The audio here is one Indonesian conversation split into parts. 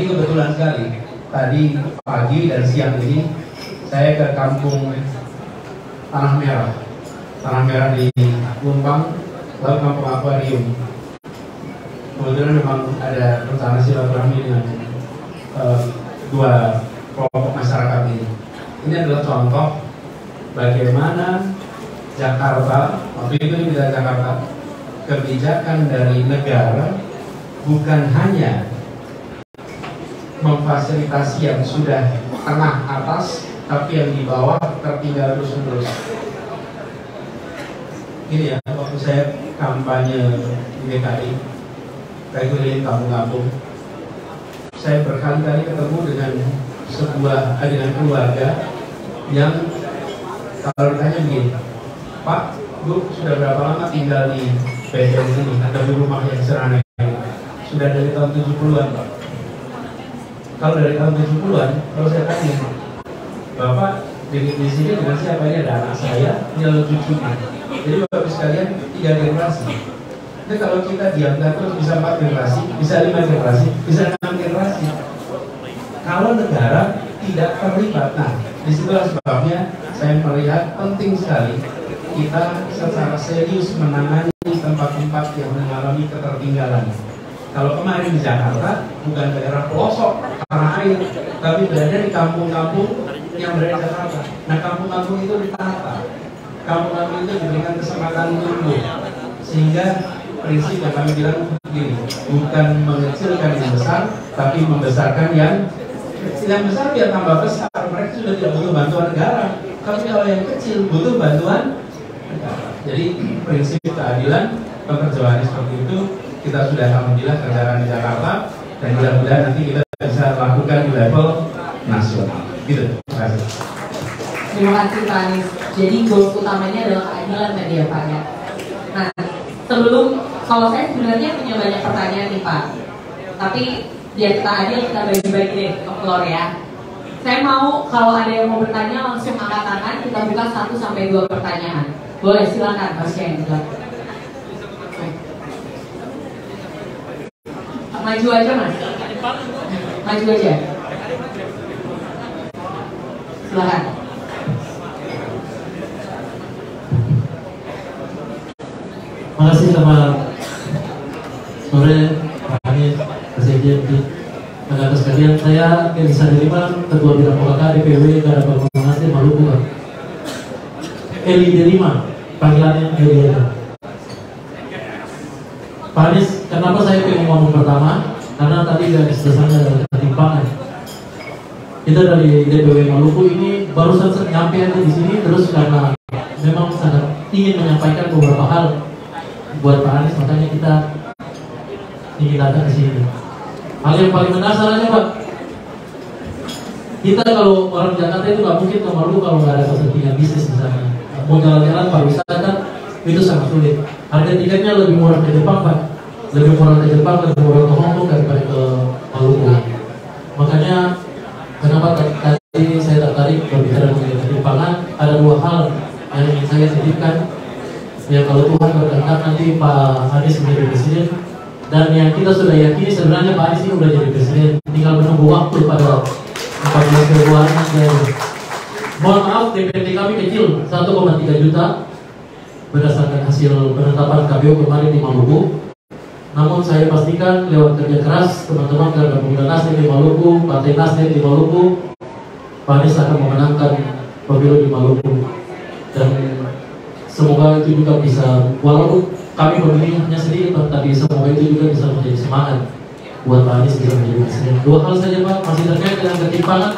Ini kebetulan sekali. Tadi pagi dan siang ini saya ke kampung Tanah Merah. Tanah Merah di Lumpang, lalu kampung Akuarium. Kebetulan memang ada rencana silaturahmi dengan uh, dua kelompok masyarakat ini. Ini adalah contoh bagaimana Jakarta, waktu itu kita Jakarta, kebijakan dari negara bukan hanya memfasilitasi yang sudah tengah atas, tapi yang di bawah tertinggal terus-menerus. Ini ya, waktu saya kampanye di DKI, saya keliling kampung-kampung, saya berkali-kali ketemu dengan sebuah dengan keluarga yang kalau ditanya begini, Pak, Bu, sudah berapa lama tinggal di BDN ini atau di rumah yang sederhana ini? Sudah dari tahun 70-an, Pak kalau dari tahun 70-an, kalau saya tanya, Bapak di, di sini dengan siapa ini ada anak saya, ini adalah cucunya. Jadi Bapak sekalian tiga generasi. Jadi kalau kita diamkan terus bisa empat generasi, bisa lima generasi, bisa enam generasi. Kalau negara tidak terlibat, nah di situlah sebabnya saya melihat penting sekali kita secara serius menangani tempat-tempat yang mengalami ketertinggalan kalau kemarin di Jakarta bukan daerah pelosok tanah air, tapi berada di kampung-kampung yang berada di Jakarta. Nah kampung-kampung itu ditata, kampung-kampung itu diberikan kesempatan tumbuh, sehingga prinsip yang kami bilang begini, bukan mengecilkan yang besar, tapi membesarkan yang yang besar biar tambah besar. Mereka sudah tidak butuh bantuan negara. Tapi kalau yang kecil butuh bantuan negara. Jadi prinsip keadilan pekerjaan seperti itu kita sudah alhamdulillah kerjakan di Jakarta dan mudah-mudahan nanti kita bisa lakukan di level nasional. Gitu. Terima kasih. Terima kasih Pak Anies. Jadi goal utamanya adalah keadilan tadi ya Pak ya. Nah, sebelum kalau saya sebenarnya punya banyak pertanyaan nih Pak. Tapi biar kita adil kita bagi-bagi deh ke floor ya. Saya mau kalau ada yang mau bertanya langsung angkat tangan, kita buka satu sampai dua pertanyaan. Boleh silakan Mas Yen. Maju aja mas. Maju aja. Silakan. Makasih sama sore Pak Anies, Presiden di atas sekalian. Saya bisa Deliman, Ketua Bidang PKK DPW Kada Bangunan Nasir Maluku. Eli Delima, panggilannya Eli Delima. Pak Anies, kenapa saya ingin ngomong pertama? Karena tadi dari dasarnya adalah ketimpangan. Kita dari DPW Maluku ini baru saja nyampe aja di sini terus karena memang sangat ingin menyampaikan beberapa hal buat Pak Anies, makanya kita ingin datang ke sini. Hal yang paling mendasar aja Pak, kita kalau orang Jakarta itu nggak mungkin ke Maluku kalau nggak ada kepentingan bisnis di sana. Mau jalan-jalan pariwisata itu sangat sulit. Harga tiketnya lebih murah ke Jepang Pak, lebih murah ke Jepang, lebih murah ke Hongkong daripada ke Maluku. Makanya kenapa tadi saya tertarik berbicara mengenai ketimpangan? Ada dua hal yang ingin saya titipkan ya kalau Tuhan berkehendak nanti Pak Anies menjadi presiden. Dan yang kita sudah yakini sebenarnya Pak Anies ini sudah jadi presiden. Tinggal menunggu waktu pada 14 Februari nanti. Mohon maaf DPT kami kecil 1,3 juta. Berdasarkan hasil penetapan KPU kemarin di Maluku namun saya pastikan lewat kerja keras teman-teman dari Pemuda Nasdem di Maluku, Partai Nasdem di Maluku, Pak Anies akan memenangkan pemilu di Maluku. Dan semoga itu juga bisa walaupun kami memilihnya sedikit tapi semoga itu juga bisa menjadi semangat buat Pak Anies bisa menjadi presiden. Dua hal saja Pak masih terkait dengan ketimpangan.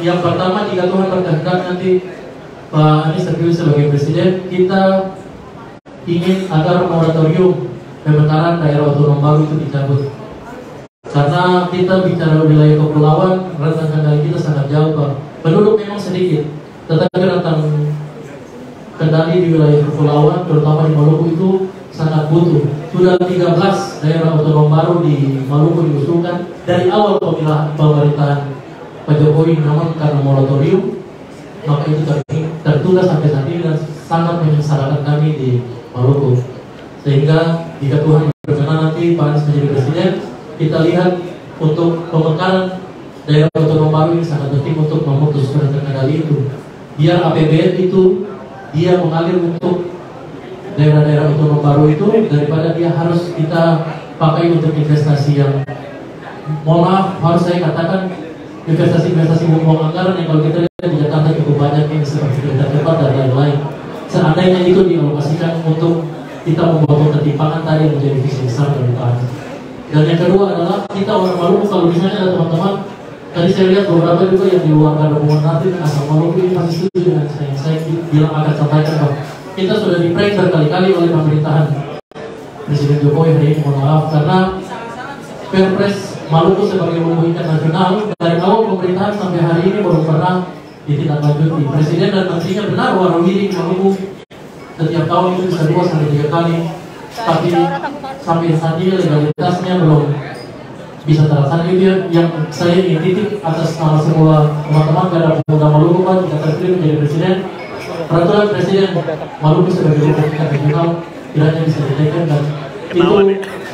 Yang pertama jika Tuhan berkehendak nanti Pak Anies terpilih sebagai presiden kita ingin agar moratorium pemekaran daerah otonom baru itu dicabut karena kita bicara wilayah kepulauan rentang kendali kita sangat jauh Pak penduduk memang sedikit tetapi rentang kendali di wilayah kepulauan terutama di Maluku itu sangat butuh. Sudah 13 daerah otonom baru di Maluku diusulkan dari awal pemilihan pemerintahan Pak Jokowi namun karena moratorium maka itu tertunda sampai saat ini dan sangat menyesalkan kami di Maluku. Sehingga jika Tuhan berkenan nanti Pak Anies menjadi presiden, kita lihat untuk pemekaran daerah otonom baru ini sangat penting untuk memutus terkendali itu. Biar APBN itu dia mengalir untuk daerah-daerah otonom baru itu daripada dia harus kita pakai untuk investasi yang mohon maaf harus saya katakan investasi-investasi buang anggaran yang kalau kita lihat di Jakarta cukup banyak ini seperti kereta cepat dan lain-lain. Seandainya itu dialokasikan untuk kita membawa ketimpangan tadi menjadi visi besar dari Pak Dan yang kedua adalah kita orang Maluku kalau misalnya ada teman-teman tadi saya lihat beberapa juga yang di luar hubungan nanti asal Maluku ini pasti setuju dengan saya. Saya bilang akan sampaikan bahwa kita sudah di berkali-kali oleh pemerintahan Presiden Jokowi hari ini mohon maaf karena Perpres Maluku sebagai lumbung ikan nasional dari awal pemerintahan sampai hari ini baru pernah ditindaklanjuti. Presiden dan menterinya benar warawiri Maluku setiap tahun itu bisa dua sampai tiga kali, tapi sampai saat ini legalitasnya belum bisa terlaksana. Itu yang saya ingin titik atas nama semua teman-teman. Karena pemuda Maluku kan jika terpilih menjadi presiden. Peraturan presiden Maluku sebagai ikan nasional kiranya bisa dinaikkan dan itu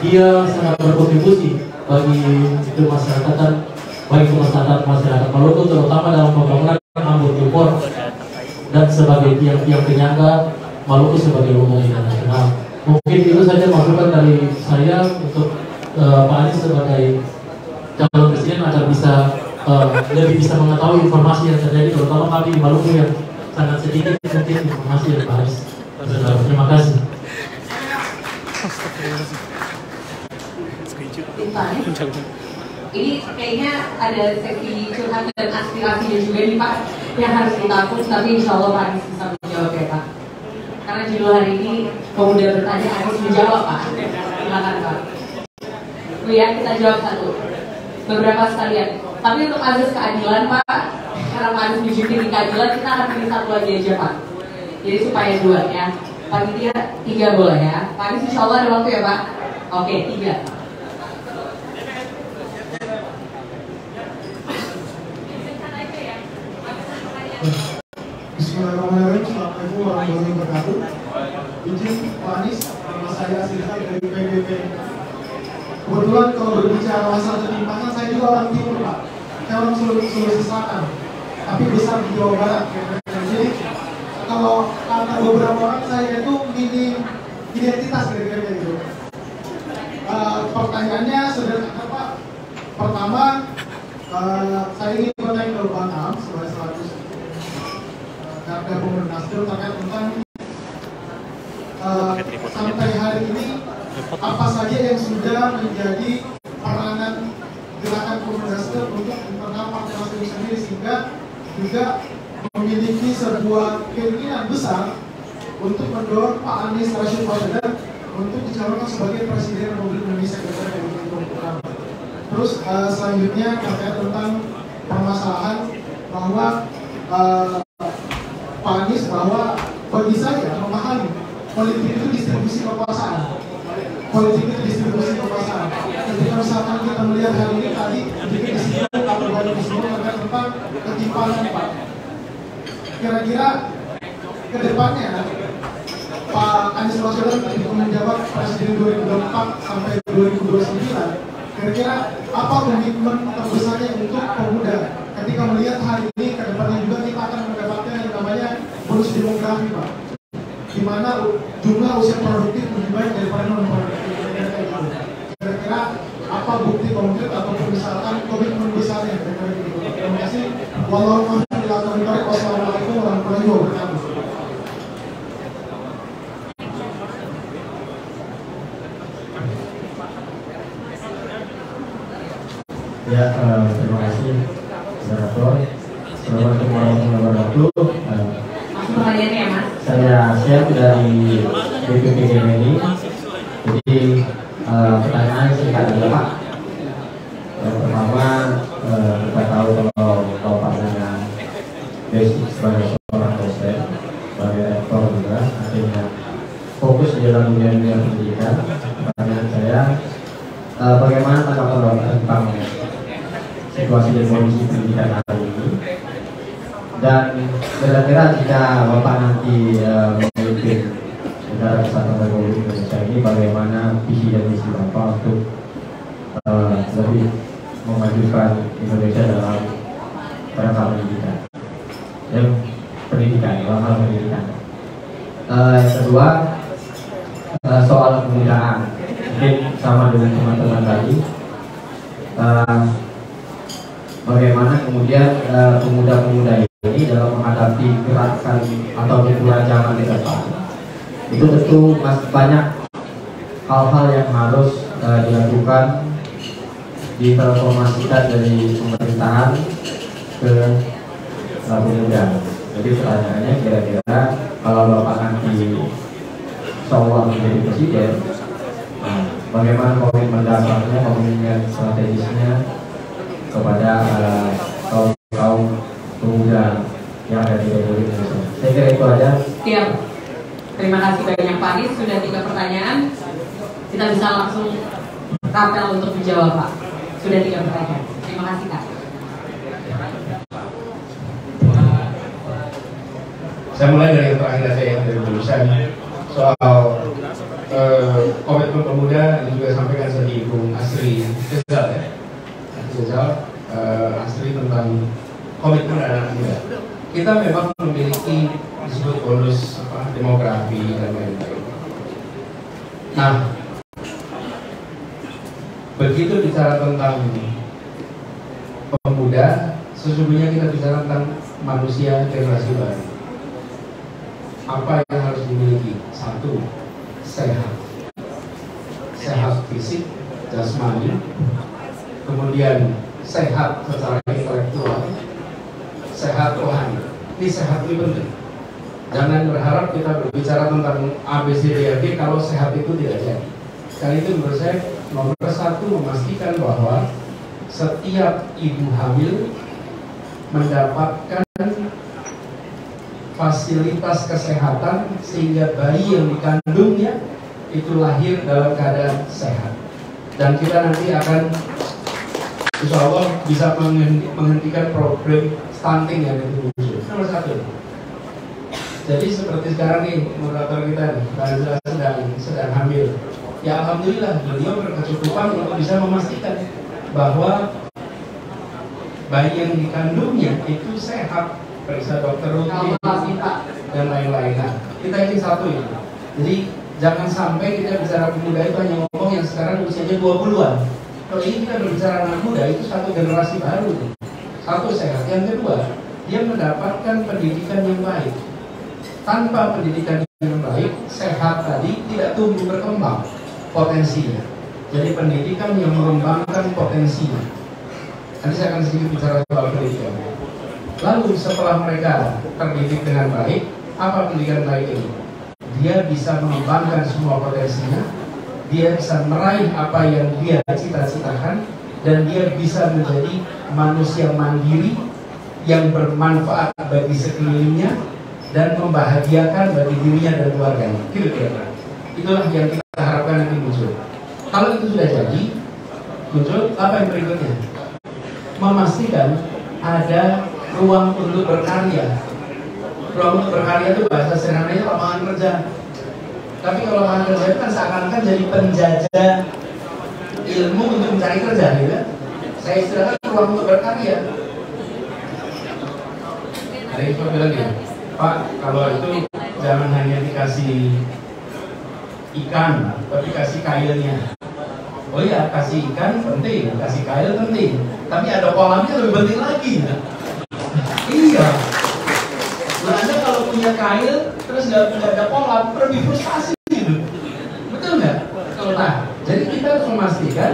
dia sangat berkontribusi bagi itu masyarakat bagi masyarakat masyarakat Maluku terutama dalam pembangunan anggur impor dan sebagai tiang-tiang penyangga Maluku sebagai lumbung nasional. Mungkin itu saja masukan dari saya untuk uh, Pak Anies sebagai calon presiden agar bisa uh, lebih bisa mengetahui informasi yang terjadi terutama kami di Maluku yang sangat sedikit mungkin informasi dari Pak Anies. Terima kasih. Ini kayaknya ada sesi curhat dan aspirasinya juga nih Pak yang harus ditampung, tapi insya Allah Pak Anies bisa menjawab ya Pak. Karena judul hari ini pemuda bertanya harus menjawab Pak. Silakan Pak. Bu ya kita jawab satu. Beberapa sekalian. Tapi untuk azas keadilan Pak, karena Pak Anies di keadilan kita akan pilih satu lagi aja Pak. Jadi supaya dua ya. Panitia tiga boleh ya. Pak Anies insya Allah ada waktu ya Pak. Oke tiga. Bismillahirrahmanirrahim. Assalamualaikum warahmatullahi wabarakatuh. Izin Pak Anies, nama saya Sirkan dari PBB. Kebetulan kalau berbicara masalah ketimpangan, saya juga orang timur Pak. Saya orang Sulawesi Selatan, tapi besar di Jawa Barat. Jadi kalau kata beberapa orang saya itu minim identitas kira-kira gitu. Uh, pertanyaannya sederhana Pak. Pertama, uh, saya ingin bertanya ke Bang Am sebagai Garda Pemuda Nasdem terkait tentang uh, sampai hari ini. Apa saja yang sudah menjadi peranan gerakan Nasdem untuk internal Partai Nasdem sendiri sehingga juga memiliki sebuah keinginan besar untuk mendorong Pak Anies Rashid Baswedan untuk dicalonkan sebagai Presiden Republik Indonesia ke depan. Terus uh, selanjutnya terkait tentang permasalahan bahwa uh, Pak bahwa bagi saya memahami politik itu distribusi kekuasaan. Politik itu distribusi kekuasaan. Ketika misalkan kita melihat hari ini tadi sedikit disinggung atau banyak disinggung terkait tentang ketimpangan Pak. Kira-kira ke depannya Pak Anies Baswedan untuk menjabat Presiden 2024 sampai 2029 kira-kira apa komitmen terbesarnya untuk pemuda ketika melihat hari ini ke depannya juga kita akan mendapatkan yang bonus demografi Pak. Di mana jumlah usia produktif lebih baik daripada non produktif kira-kira apa bukti konkret ataupun misalkan komitmen besarnya? Terima kasih. Walau wassalamualaikum warahmatullahi wabarakatuh Ya, uh, terima kasih Moderator. Assalamualaikum warahmatullahi wabarakatuh. Uh, Pertanyaannya ya Mas. saya Chef dari BPP GMNI. Jadi singkat adalah Pak. Yang pertama uh, kita tahu kalau kalau pandangan basic sebagai seorang dosen, sebagai rektor juga, akhirnya fokus di dalam dunia dunia pendidikan. Pertanyaan saya, uh, bagaimana tanggapan Bapak tentang situasi dan kondisi pendidikan hari ini dan kira-kira jika Bapak nanti uh, memimpin negara kesatuan Republik Indonesia ini bagaimana visi dan misi Bapak untuk uh, lebih memajukan Indonesia dalam rangka pendidikan. Dan pendidikan dalam hal pendidikan. Uh, yang kedua uh, soal pemudaan mungkin sama dengan teman-teman tadi. Uh, bagaimana kemudian pemuda-pemuda ini dalam menghadapi gerakan atau hiburan zaman di depan? Itu tentu masih banyak hal-hal yang harus uh, dilakukan ditransformasikan dari pemerintahan ke pemuda. Jadi pertanyaannya kira-kira kalau Bapak nanti seolah menjadi presiden, nah, bagaimana komitmen dasarnya, komitmen strategisnya kepada uh, kaum kaum pemuda yang ada di Indonesia. Saya kira itu aja. Siap. Terima kasih banyak Pak Anies. Sudah tiga pertanyaan. Kita bisa langsung rapel untuk menjawab Pak. Sudah tiga pertanyaan. Terima kasih Kak. Saya mulai dari yang terakhir saya yang dari jurusan soal uh, komitmen pemuda yang juga sampaikan tadi Bung Asri Rizal ya. Rizal uh, Asri tentang komitmen anak muda. Kita memang memiliki disebut bonus apa, demografi dan lain-lain. Nah, begitu bicara tentang pemuda, sesungguhnya kita bicara tentang manusia generasi baru apa yang harus dimiliki? Satu, sehat. Sehat fisik, jasmani. Kemudian sehat secara intelektual, sehat rohani. Ini sehat ini penting. Jangan berharap kita berbicara tentang ABCDRD kalau sehat itu tidak jadi. Kali itu menurut saya nomor satu memastikan bahwa setiap ibu hamil mendapatkan fasilitas kesehatan sehingga bayi yang dikandungnya itu lahir dalam keadaan sehat. Dan kita nanti akan insya Allah bisa menghentikan problem stunting yang itu nomor satu. Jadi seperti sekarang nih moderator kita nih sedang sedang hamil. Ya Alhamdulillah beliau berkecukupan untuk bisa memastikan bahwa bayi yang dikandungnya itu sehat periksa dokter rutin dan lain-lain. Nah, kita ini satu ya. Jadi jangan sampai kita bicara pemuda itu hanya ngomong yang sekarang usianya 20-an. Kalau ini kita berbicara anak muda itu satu generasi baru. Satu sehat. Yang kedua, dia mendapatkan pendidikan yang baik. Tanpa pendidikan yang baik, sehat tadi tidak tumbuh berkembang potensinya. Jadi pendidikan yang mengembangkan potensinya. Nanti saya akan sedikit bicara soal pendidikan. Lalu setelah mereka terdidik dengan baik, apa pendidikan baik ini? Dia bisa mengembangkan semua potensinya, dia bisa meraih apa yang dia cita-citakan, dan dia bisa menjadi manusia mandiri yang bermanfaat bagi sekelilingnya dan membahagiakan bagi dirinya dan keluarganya. Gitu kira-kira. Itulah yang kita harapkan nanti muncul. Kalau itu sudah jadi, muncul apa yang berikutnya? Memastikan ada ruang untuk berkarya. Ruang untuk berkarya itu bahasa sederhananya lapangan kerja. Tapi kalau lapangan kerja itu kan seakan-akan jadi penjajah ilmu untuk mencari kerja, gitu kan? Saya istilahkan ruang untuk berkarya. Ada yang bilang gitu, Pak, kalau itu jangan hanya dikasih ikan, tapi kasih kailnya. Oh iya, kasih ikan penting, kasih kail penting. Tapi ada kolamnya lebih penting lagi. Iya. Nah, Anda kalau punya kail terus nggak ada kolam, lebih frustasi gitu. Betul nggak? Nah, jadi kita harus memastikan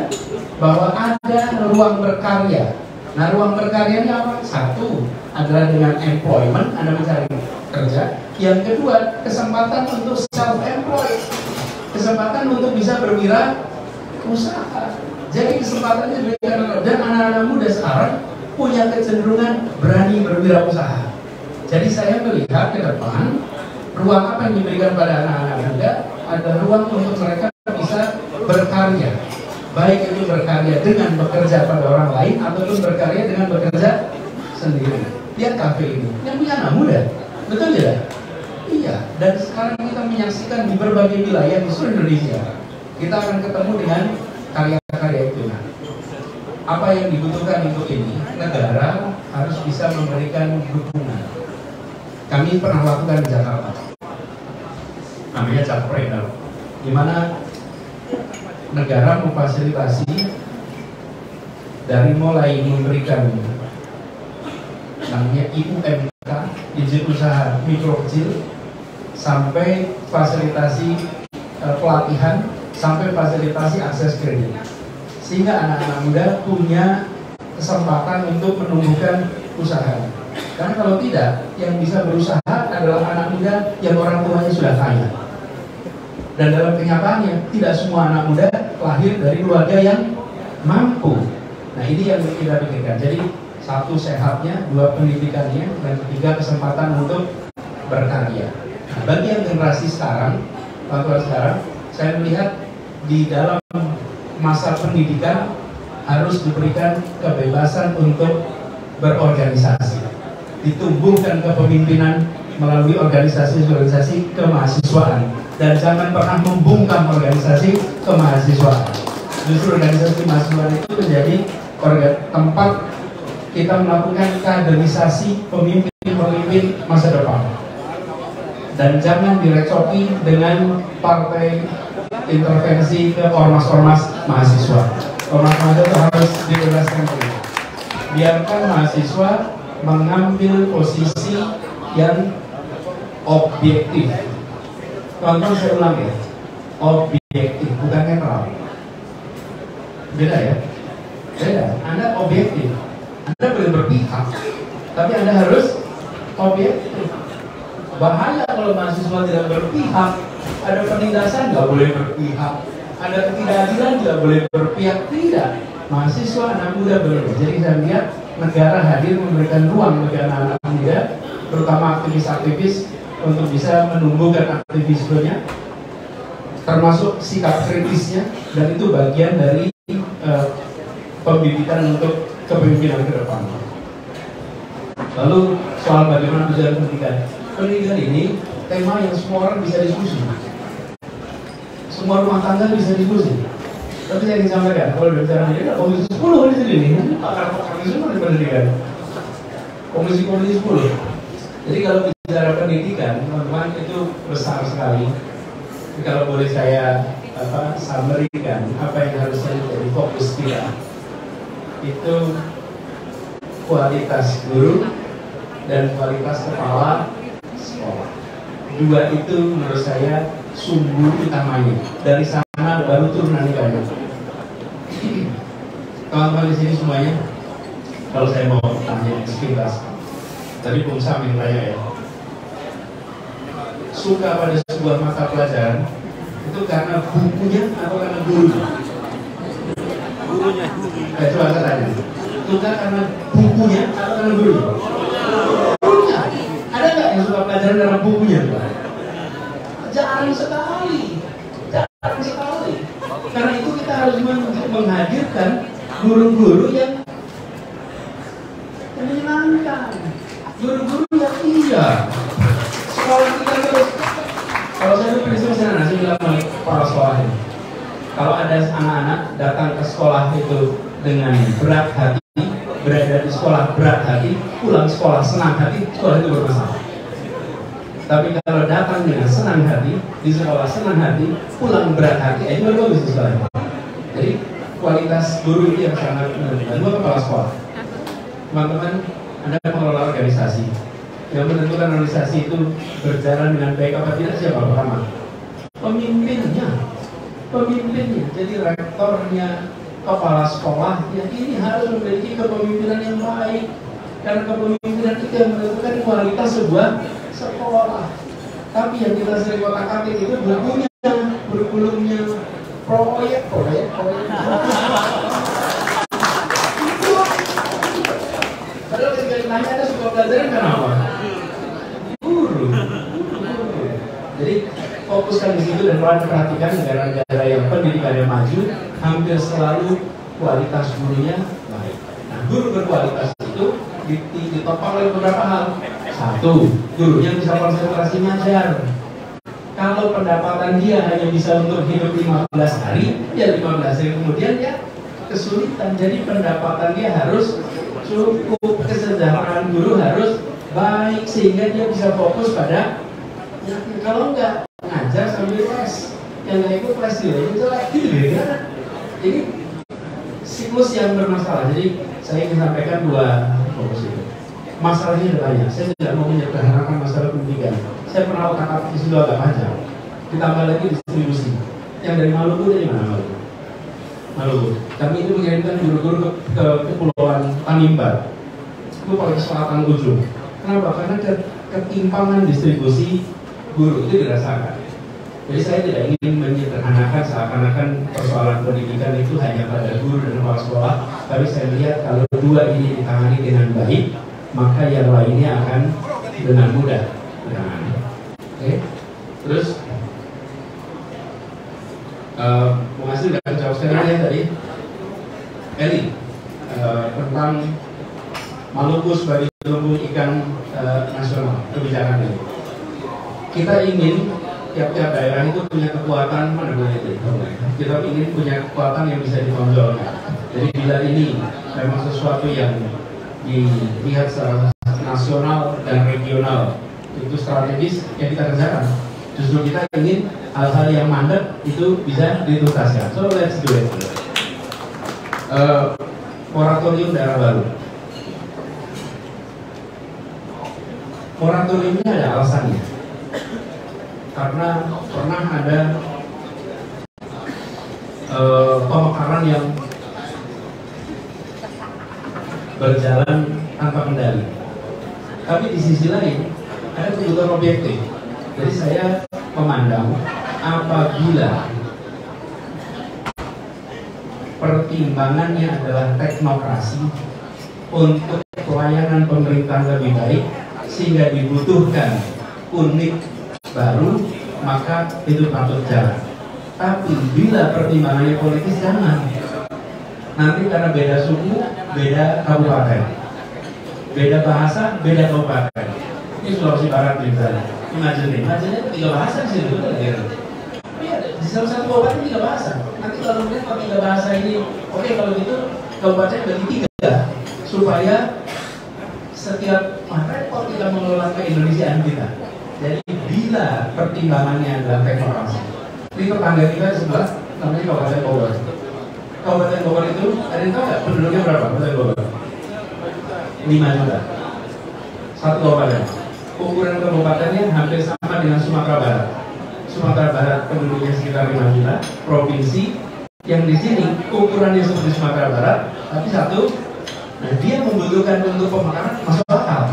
bahwa ada ruang berkarya. Nah, ruang berkaryanya apa? Satu adalah dengan employment, Anda mencari kerja. Yang kedua, kesempatan untuk self-employed. Kesempatan untuk bisa berwira usaha. Jadi kesempatannya diberikan dan anak-anak muda sekarang punya kecenderungan berani berwirausaha. Jadi saya melihat ke depan ruang apa yang diberikan pada anak-anak muda ada ruang untuk mereka bisa berkarya. Baik itu berkarya dengan bekerja pada orang lain ataupun berkarya dengan bekerja sendiri. Lihat kafe ini, yang punya anak muda, betul tidak? Iya, dan sekarang kita menyaksikan di berbagai wilayah di seluruh Indonesia. Kita akan ketemu dengan karya-karya itu. apa yang dibutuhkan untuk ini? Negara harus bisa memberikan dukungan. Kami pernah lakukan di Jakarta. Namanya Jakpreneur. Di mana negara memfasilitasi dari mulai memberikan namanya IUMK, izin usaha mikro kecil, sampai fasilitasi uh, pelatihan, sampai fasilitasi akses kredit. Sehingga anak-anak muda punya kesempatan untuk menumbuhkan usaha. Karena kalau tidak, yang bisa berusaha adalah anak muda yang orang tuanya sudah kaya. Dan dalam kenyataannya, tidak semua anak muda lahir dari keluarga yang mampu. Nah ini yang kita pikirkan. Jadi satu sehatnya, dua pendidikannya, dan ketiga kesempatan untuk berkarya. Nah, bagi yang generasi sekarang, waktu sekarang, saya melihat di dalam masa pendidikan harus diberikan kebebasan untuk berorganisasi. Ditumbuhkan kepemimpinan melalui organisasi-organisasi kemahasiswaan dan jangan pernah membungkam organisasi kemahasiswaan. Justru organisasi mahasiswa itu menjadi tempat kita melakukan kaderisasi pemimpin-pemimpin masa depan dan jangan direcoki dengan partai intervensi ke ormas-ormas mahasiswa. Ormas mahasiswa itu harus dibebaskan dulu. Biarkan mahasiswa mengambil posisi yang objektif. Contoh saya ulang ya, objektif bukan netral. Beda ya, beda. Anda objektif, Anda boleh berpihak, tapi Anda harus objektif. Bahaya kalau mahasiswa tidak berpihak, ada penindasan nggak boleh berpihak, ada ketidakadilan tidak boleh berpihak, tidak. Mahasiswa anak muda boleh. Jadi saya lihat negara hadir memberikan ruang bagi anak-anak muda, terutama aktivis-aktivis untuk bisa menumbuhkan aktivismenya, termasuk sikap kritisnya, dan itu bagian dari uh, pendidikan untuk kepemimpinan ke depan. Lalu soal bagaimana berjalan pendidikan, pendidikan ini tema yang semua orang bisa diskusi. Semua rumah tangga bisa diskusi. Tapi saya ingin sampaikan, kalau bicara pendidikan, komisi 10 di sini, pakar-pakar semua di pendidikan. Komisi komisi 10. Jadi kalau bicara pendidikan, teman-teman itu besar sekali. Jadi kalau boleh saya apa summary-kan apa yang harusnya jadi fokus kita itu kualitas guru dan kualitas kepala sekolah. Dua itu menurut saya sumber utamanya. Dari sana baru turun nanti banyak. Kawan-kawan di sini semuanya, kalau saya mau tanya sekilas, tadi Bung Sam yang ya, suka pada sebuah mata pelajaran itu karena bukunya atau karena gurunya? Gurunya. Saya tanya, suka karena bukunya atau karena? Gurunya. Ada karena bukunya? Jarang sekali. Jarang sekali. Karena itu kita harus menghadirkan guru-guru yang menyenangkan. Guru-guru yang iya. Sekolah kita terus. Kalau saya prinsip saya nasi bilang para sekolah ini. Kalau ada anak-anak datang ke sekolah itu dengan berat hati, berada di sekolah berat hati, pulang sekolah senang hati, sekolah itu bermasalah. Tapi kalau datang dengan senang hati, di sekolah senang hati, pulang berat hati, itu baru bagus sekolah. Jadi kualitas guru ini yang sangat menentukan. Dua kepala sekolah. Teman-teman, Anda mengelola organisasi. Yang menentukan organisasi itu berjalan dengan baik apa tidak siapa pertama? Pemimpinnya. Pemimpinnya. Jadi rektornya, kepala sekolah, ya ini harus memiliki kepemimpinan yang baik. Karena kepemimpinan itu yang menentukan kualitas sebuah sekolah. Tapi yang kita sering kotak atik itu bukunya, kurikulumnya, proyek, proyek, proyek. Padahal ketika ditanya ada suka pelajaran kenapa? Guru. Jadi fokuskan di situ dan perhatikan negara-negara yang pendidikannya maju hampir selalu kualitas gurunya baik. Nah, guru berkualitas itu ditopang oleh beberapa hal. Satu, gurunya bisa konsentrasi ngajar. Kalau pendapatan dia hanya bisa untuk hidup 15 hari, ya 15 hari kemudian ya kesulitan. Jadi pendapatan dia harus cukup, kesejahteraan guru harus baik sehingga dia bisa fokus pada kalau enggak ngajar sambil les. Yang nggak ikut les dia itu gitu ya jadi siklus yang bermasalah. Jadi saya ingin sampaikan dua fokus itu masalahnya banyak saya tidak mau menyederhanakan masalah pendidikan. Saya pernah otak di situ agak panjang. Ditambah lagi distribusi. Yang dari Maluku dari mana Maluku? Maluku. Kami itu mengirimkan guru-guru ke, ke kepulauan Tanimbar. Itu paling selatan ujung. Kenapa? Karena ketimpangan distribusi guru itu dirasakan. Jadi saya tidak ingin menyederhanakan seakan-akan persoalan pendidikan itu hanya pada guru dan kepala sekolah, tapi saya lihat kalau dua ini ditangani dengan baik, maka yang lainnya akan dengan mudah. Ditangani. Oke, terus uh, mengasih dan jawab sekali tadi, Eli uh, tentang Maluku sebagai lumbung ikan uh, nasional kebijakan ini. Kita ingin tiap-tiap daerah itu punya kekuatan mana itu? Kita ingin punya kekuatan yang bisa ditonjolkan. Jadi bila ini memang sesuatu yang dilihat secara nasional dan regional. Itu strategis yang kita kerjakan. Justru kita ingin hal-hal yang mandek itu bisa dituntaskan. So let's do it. Uh, daerah baru. Moratorium ini ada alasannya. Karena pernah ada uh, pemekaran yang berjalan tanpa kendali. Tapi di sisi lain ada kebutuhan objektif. Jadi saya memandang apabila pertimbangannya adalah teknokrasi untuk pelayanan pemerintah lebih baik sehingga dibutuhkan unit baru maka itu patut jalan tapi bila pertimbangannya politis jangan nanti karena beda suku beda kabupaten. Beda bahasa beda kabupaten. Ini Sulawesi Barat misalnya imagine imagine tiga bahasa di situ ya. di salah satu kabupaten tiga bahasa. Nanti kalau kemudian kalau tiga bahasa ini oke okay, kalau gitu kabupaten bagi tiga. Supaya setiap ah, repot kita mengelola keindonesiaan kita. Jadi bila pertimbangannya adalah teknokrasi, di tetangga kita sebelah namanya Kabupaten Bogor. Kabupaten Bogor itu ada yang tahu nggak penduduknya berapa? Kabupaten Bogor? 5 juta. Satu kabupaten. Ukuran kabupatennya hampir sama dengan Sumatera Barat. Sumatera Barat penduduknya sekitar 5 juta. Provinsi yang di sini ukurannya seperti Sumatera Barat, tapi satu, nah dia membutuhkan untuk pemekaran masuk akal.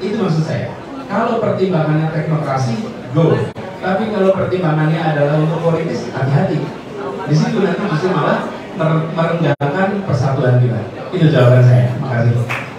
Itu maksud saya. Kalau pertimbangannya teknokrasi, go. Tapi kalau pertimbangannya adalah untuk politis, hati-hati. Di situ nanti justru malah merenggangkan persatuan kita. Itu jawaban saya. Makasih.